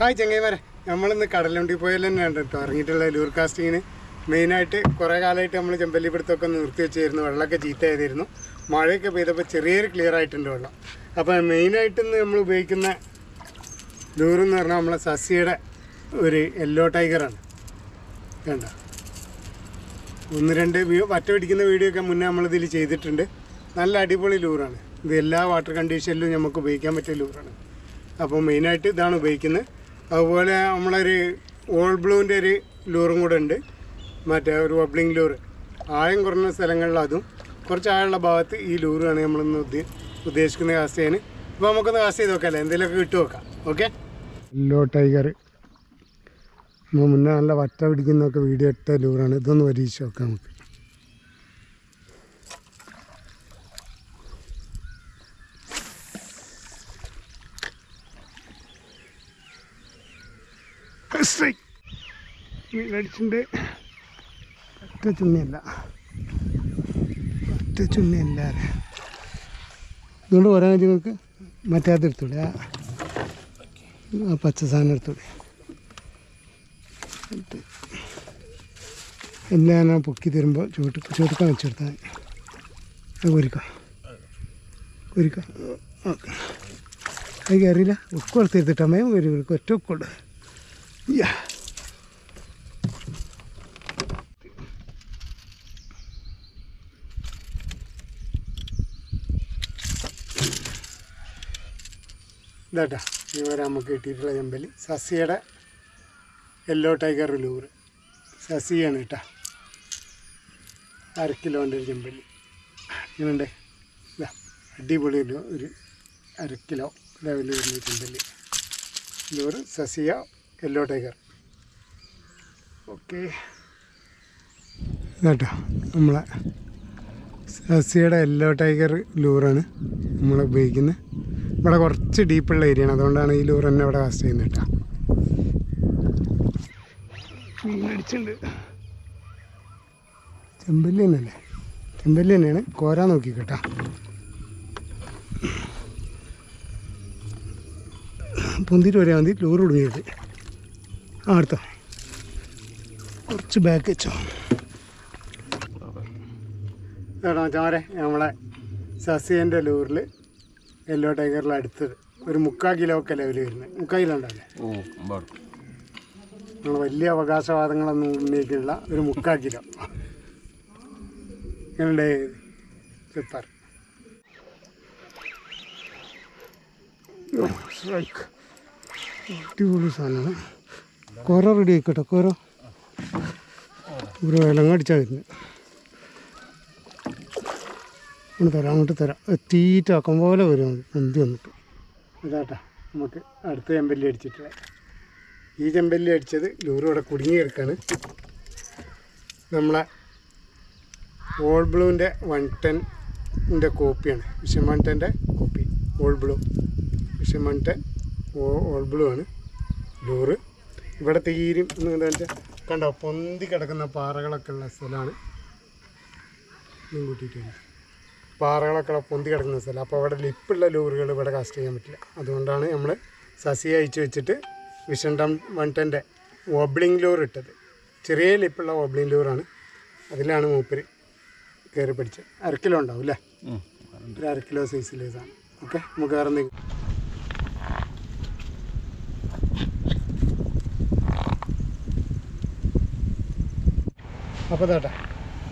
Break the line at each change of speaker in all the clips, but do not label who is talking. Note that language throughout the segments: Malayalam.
ഹായ് ചങ്ങൈമാരെ നമ്മളിന്ന് കടലുണ്ടി പോയാൽ തന്നെയാണ് കേട്ടോ. ഇറങ്ങിയിട്ടുള്ള ലൂർ കാസ്റ്റിങ്ങിന്. മെയിനായിട്ട് കുറേ കാലമായിട്ട് നമ്മൾ ചെമ്പല്ലി പിടുത്തമൊക്കെ നിർത്തി വെച്ചായിരുന്നു വെള്ളമൊക്കെ ചീത്ത ചെയ്തിരുന്നു മഴയൊക്കെ പെയ്തപ്പോൾ ചെറിയൊരു ക്ലിയർ ആയിട്ടുണ്ട് വെള്ളം. അപ്പോൾ മെയിനായിട്ട് ഇന്ന് നമ്മൾ ഉപയോഗിക്കുന്ന ലൂർ എന്ന് പറഞ്ഞാൽ നമ്മളെ സസിയുടെ ഒരു യെല്ലോ ടൈഗറാണ് വേണ്ട ഒന്ന് രണ്ട് വറ്റ പിടിക്കുന്ന വീഡിയോ ഒക്കെ മുന്നേ നമ്മളിതിൽ ചെയ്തിട്ടുണ്ട്. നല്ല അടിപൊളി ലൂറാണ് ഇത് എല്ലാ വാട്ടർ കണ്ടീഷനിലും നമുക്ക് ഉപയോഗിക്കാൻ പറ്റിയ ലൂറാണ് അപ്പോൾ മെയിനായിട്ട് ഇതാണ് ഉപയോഗിക്കുന്നത്. അതുപോലെ നമ്മളൊരു ഓൾ ബ്ലൂവിന്റെ ഒരു ലൂറും കൂടെ ഉണ്ട്. മറ്റേ ഒരു വബ്ലിംഗ് ലൂറ് ആയം കുറഞ്ഞ സ്ഥലങ്ങളിൽ അതും കുറച്ച് ആഴമുള്ള ഭാഗത്ത് ഈ ലൂറാണ് നമ്മളിന്ന് ഉദ്ദേ ഉദ്ദേശിക്കുന്ന കാസ്റ്റ് ചെയ്യാൻ. അപ്പോൾ നമുക്കൊന്ന് കാസ്റ്റ് ചെയ്ത് നോക്കാം അല്ലേ? എന്തെങ്കിലുമൊക്കെ ഇട്ട് നോക്കാം. ഓക്കെ യെല്ലോ ടൈഗർ മുന്നേ നല്ല വറ്റ പിടിക്കുന്നൊക്കെ വീഡിയോ ഇട്ട ലൂറാണ് ഇതൊന്ന് പരീക്ഷിച്ച് നോക്കാം നമുക്ക്. മീനടിച്ചിട്ടുണ്ട് ഒറ്റ ചുണ്ണിയല്ല. ഒറ്റ ചുണ്ണിയല്ല ഇതുകൊണ്ട് പറയാൻ നിങ്ങൾക്ക് മറ്റേ അത് എടുത്തൂടെ ആ ആ പച്ച സാധനം എടുത്തൂടെ എല്ലാം ഞാൻ പൊക്കി തരുമ്പോൾ ചുവട്ട് ചുവട്ടുക്കാൻ വെച്ചെടുത്താൽ മതി. കോരിക്കാം? കോരിക്കാം? ഓക്കെ അത് കയറിയില്ല. ഉക്ക് കൊടുത്തിരുത്തിട്ടമ്മയും ഒരു ഒറ്റ ഉക്കുണ്ട് യാ ഇതാട്ടാ ഇവരെ നമുക്ക് കിട്ടിയിട്ടുള്ള ചെമ്പൽ. സസിയുടെ യെല്ലോ ടൈഗർ ലൂറ് സസിയാണ് കേട്ടാ. അര കിലോന്റെ ഒരു ചെമ്പൽ. ഇങ്ങനെ അടിപൊളി ഒരു അര കിലോ ലെവലിൽ ചെമ്പല്ലി ലൂറ് സസിയ യെല്ലോ ടൈഗർ ഓക്കെ ഇതാട്ടോ നമ്മളെ സസിയുടെ യെല്ലോ ടൈഗർ ലൂറാണ് നമ്മൾ ഉപയോഗിക്കുന്നത്. ഇവിടെ കുറച്ച് ഡീപ്പുള്ള ഏരിയ ആണ് അതുകൊണ്ടാണ് ഈ ലൂർ തന്നെ ഇവിടെ കാസ്റ്റ് ചെയ്യുന്നത് കേട്ടോ. മീനടിച്ചുണ്ട് ചെമ്പല്ലി തന്നെയല്ലേ ചെമ്പല്ലി തന്നെയാണ് കോരാൻ നോക്കി കേട്ടോ. പൊന്തിട്ട് വരാൻ മതി ലൂർ ഒടുങ്ങിയത് ആ അടുത്തോ കുറച്ച് ബാക്ക് വെച്ചോ. ചേട്ടാ ചാരെ നമ്മളെ സസ്യന്റെ ലൂറിൽ യെല്ലോ ടൈഗറിൽ അടുത്തത്. ഒരു മുക്കാൽ കിലോ ഒക്കെ ലെവൽ വരുന്നത്. മുക്കാൽ കിലോ ഉണ്ടാവില്ലേ
അമ്പാട്
നമ്മൾ വലിയ അവകാശവാദങ്ങളൊന്നും ഉന്നയിക്കുന്നില്ല. ഒരു മുക്കാൽ കിലോ ഇങ്ങനെ സൂപ്പർ സ്ട്രൈക്ക് അടിപൊളി സാധനമാണ്. കോര റെഡി ആയിക്കോട്ടെ കുറ. ഒരു വിലങ്ങ അടിച്ചാൽ വരുന്നത് തരാം അങ്ങോട്ട് തരാം. തീറ്റാക്കും പോലെ വരും എന്തി വന്നിട്ട്. ഇതാട്ടാ നമുക്ക് അടുത്ത ചെമ്പല്ലി അടിച്ചിട്ടുള്ളത് ഈ ചെമ്പല്ലി അടിച്ചത് ലൂറ് ഇവിടെ കുടുങ്ങിയെടുക്കാണ് നമ്മളെ ഓൾ ബ്ലൂവിന്റെ വൺ ടെന്റെ കോപ്പിയാണ് വിഷൻ വൺ ടെന്റെ copy all blue vision one ten all blue ആണ്. ലൂറ് ഇവിടെ തീരും എന്ന് വെച്ചാൽ കണ്ടോ പൊന്തി കിടക്കുന്ന പാറകളൊക്കെ ഉള്ള സ്ഥലമാണ്. ഇതും കൂട്ടിയിട്ടുണ്ട് പാറകളൊക്കെ ഉള്ള പൊന്തി കിടക്കുന്ന സ്ഥലം. അപ്പോൾ അവിടെ ലിപ്പുള്ള ലൂറുകൾ ഇവിടെ കാസ്റ്റ് ചെയ്യാൻ പറ്റില്ല. അതുകൊണ്ടാണ് നമ്മൾ സസി അയച്ചു വെച്ചിട്ട് വിഷൻ ടം വൺ ടെന്റെ വോബ്ലിംഗ് ലൂർ ഇട്ടത്. ചെറിയ ലിപ്പുള്ള ഒബ്ലിംഗ് ലൂറാണ് അതിലാണ് മൂപ്പര് കയറി പിടിച്ചത്. അര കിലോ ഉണ്ടാവും അല്ലേ ഒരു അര കിലോ സൈസിലേതാണ് ഓക്കെ? നമുക്ക് വേറെ എന്തെങ്കിലും അപ്പോൾ തേട്ടാ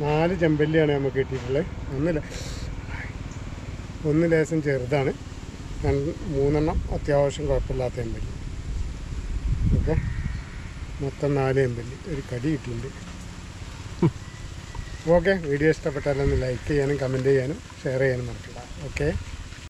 നാല് ചെമ്പല്ലിയാണ് നമുക്ക് കിട്ടിയിട്ടുള്ളത്. ഒന്നില്ല ഒന്ന് ലേശം ചെറുതാണ്. രണ്ട് മൂന്നെണ്ണം അത്യാവശ്യം കുഴപ്പമില്ലാത്ത ചെമ്പല്ലി. ഓക്കെ. മൊത്തം നാല് ചെമ്പല്ലി. ഒരു കടി കിട്ടിയിട്ടുണ്ട്. ഓക്കെ. വീഡിയോ ഇഷ്ടപ്പെട്ടാലൊന്ന് ലൈക്ക് ചെയ്യാനും കമന്റ് ചെയ്യാനും ഷെയർ ചെയ്യാനും മറക്കില്ല ഓക്കെ.